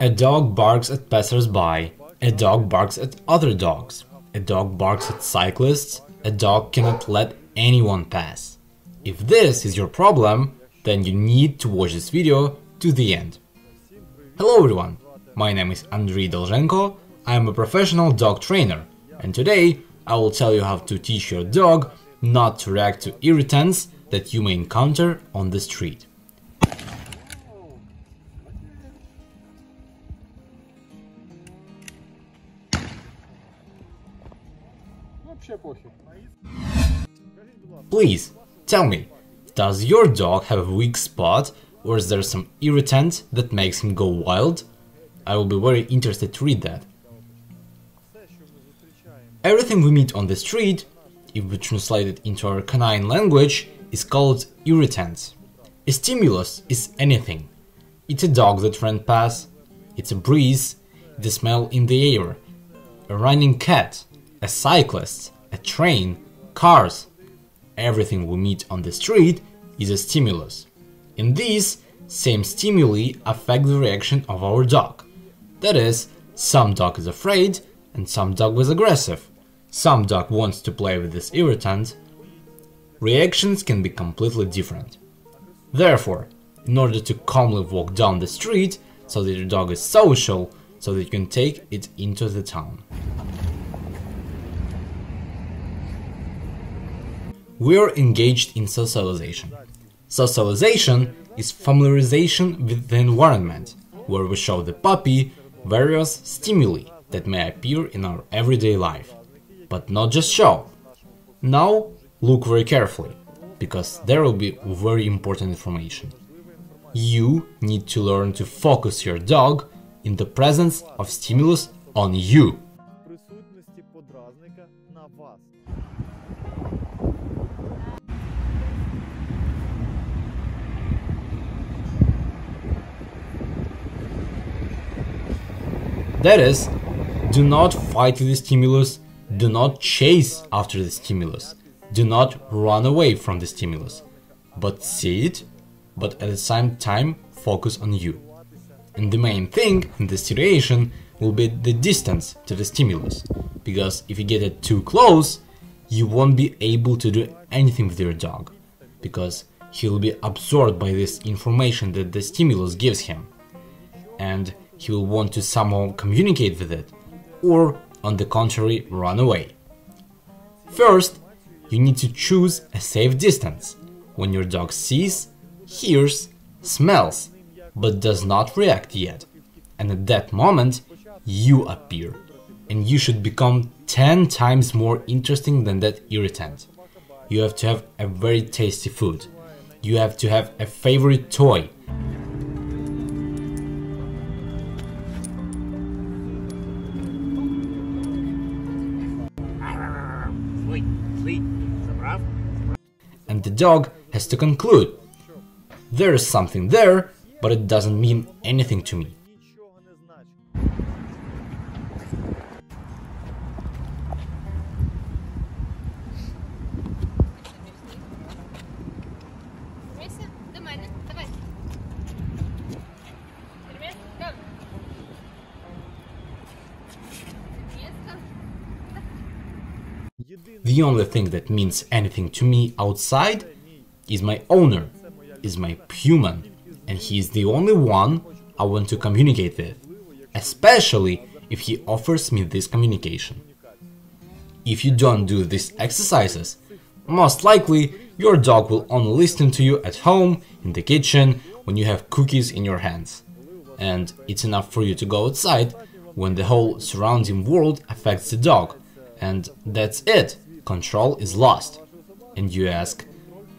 A dog barks at passers-by. A dog barks at other dogs. A dog barks at cyclists. A dog cannot let anyone pass. If this is your problem, then you need to watch this video to the end. Hello everyone, my name is Andrii Dolzhenko, I am a professional dog trainer, and today I will tell you how to teach your dog not to react to irritants that you may encounter on the street. Please, tell me, does your dog have a weak spot or is there some irritant that makes him go wild? I will be very interested to read that. Everything we meet on the street, if we translate it into our canine language, is called irritant. A stimulus is anything. It's a dog that ran past, it's a breeze, the smell in the air, a running cat, a cyclist, a train, cars. Everything we meet on the street is a stimulus. And these same stimuli affect the reaction of our dog. That is, some dog is afraid and some dog is aggressive. Some dog wants to play with this irritant. Reactions can be completely different. Therefore, in order to calmly walk down the street so that your dog is social, so that you can take it into the town. We are engaged in socialization. Socialization is familiarization with the environment, where we show the puppy various stimuli that may appear in our everyday life. But not just show. Now look very carefully, because there will be very important information. You need to learn to focus your dog in the presence of stimulus on you. That is, do not fight the stimulus, do not chase after the stimulus, do not run away from the stimulus, but see it, but at the same time focus on you. And the main thing in this situation will be the distance to the stimulus, because if you get it too close, you won't be able to do anything with your dog, because he will be absorbed by this information that the stimulus gives him. And he will want to somehow communicate with it, or on the contrary, run away. First, you need to choose a safe distance when your dog sees, hears, smells, but does not react yet. And at that moment, you appear, and you should become 10 times more interesting than that irritant. You have to have a very tasty food. You have to have a favorite toy dog has to conclude. There is something there, but it doesn't mean anything to me. The only thing that means anything to me outside is my owner, is my human, and he is the only one I want to communicate with, especially if he offers me this communication. If you don't do these exercises, most likely your dog will only listen to you at home, in the kitchen, when you have cookies in your hands. And it's enough for you to go outside when the whole surrounding world affects the dog, and that's it, control is lost. And you ask,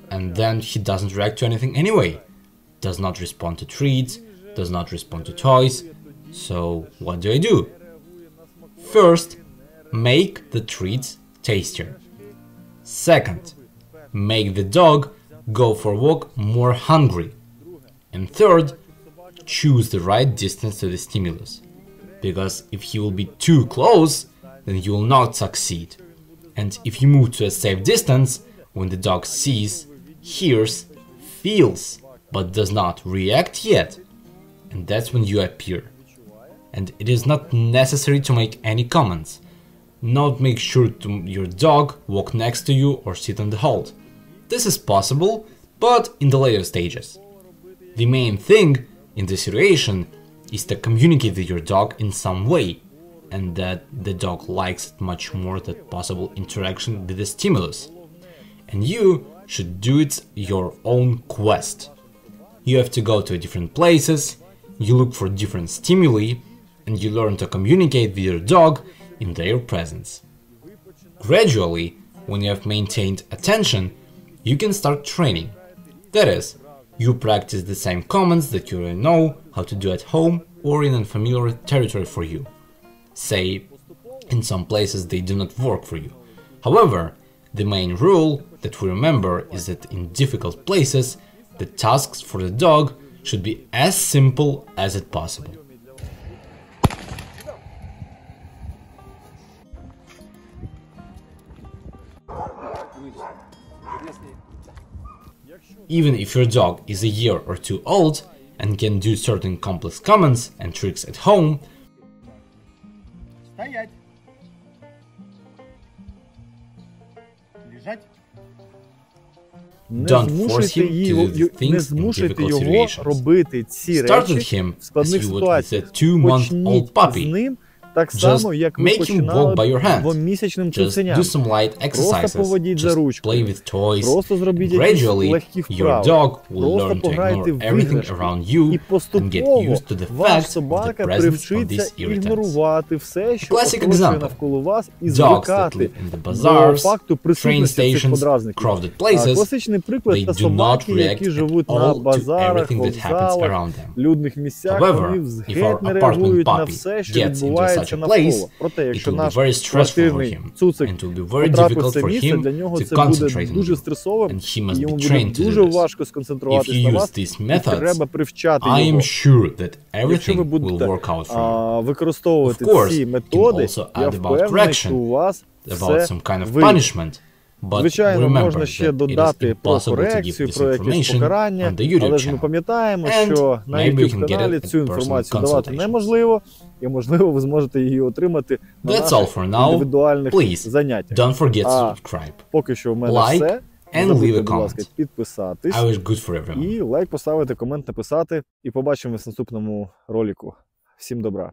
and then he doesn't react to anything anyway, does not respond to treats, does not respond to toys, so what do I do? First, make the treats tastier. Second, make the dog go for a walk more hungry. And third, choose the right distance to the stimulus. Because if he will be too close, then you will not succeed. And if you move to a safe distance, when the dog sees, hears, feels, but does not react yet, and that's when you appear. and it is not necessary to make any comments. Not make sure to your dog walk next to you or sit on the hold. This is possible, but in the later stages. The main thing in this situation is to communicate with your dog in some way, and that the dog likes much more than possible interaction with the stimulus. And you should do it your own quest. You have to go to different places, you look for different stimuli, and you learn to communicate with your dog in their presence. Gradually, when you have maintained attention, you can start training. That is, you practice the same commands that you already know how to do at home or in unfamiliar territory for you. Say, in some places they do not work for you. However, the main rule that we remember is that in difficult places, the tasks for the dog should be as simple as it possible. Even if your dog is a year or two old and can do certain complex commands and tricks at home, Стоять. Лежать. Не Don't force змушуйте, him to її- do the ю- things не in змушуйте difficult його situations. робити ці Start with речі him в складних as you would with a ситуаціях. two-month-old Почніть puppy. з ним так Just само, як ви make him починали walk by your hand. двомісячним Just цуценям. do some light Просто exercises, поводіть за just ручку. play with toys. Просто зробіть якісь Gradually, легкі your вправи. dog will Просто learn to пограйте ignore в everything іграшки. around you І and get поступово used to the ваш fact of the собака presence of привчиться these irritants. ігнорувати все, що Classic оточує example. навколо вас, і Dogs that звикати live in the до bazaars, факту train присутності цих stations, подразників. crowded А, places, Класичний приклад they це do not собаки, react які at живуть на all to базарах, everything that happens вокзалах, around them. людних місцях, However, вони if геть our не apartment реагують на puppy все, що gets into відбувається such a place, it will be very stressful for him, and it will be very difficult for him to concentrate on you, and he must be trained to do this. If you use these methods, I am sure that everything will work out for you. Of course, you can also add about correction, about some kind of punishment, But Звичайно, можна ще додати про корекцію, про якісь покарання, але ж ми пам'ятаємо, що на youtube каналі цю інформацію давати неможливо, і можливо ви зможете її отримати на That's all for now. індивідуальних Please, заняттях. Don't forget to А, subscribe. Поки що в мене like все. And забудьте, leave a будь ласка, comment. підписатись I wish good for everyone. і лайк поставити, комент написати. І побачимось в наступному ролику. Всім добра!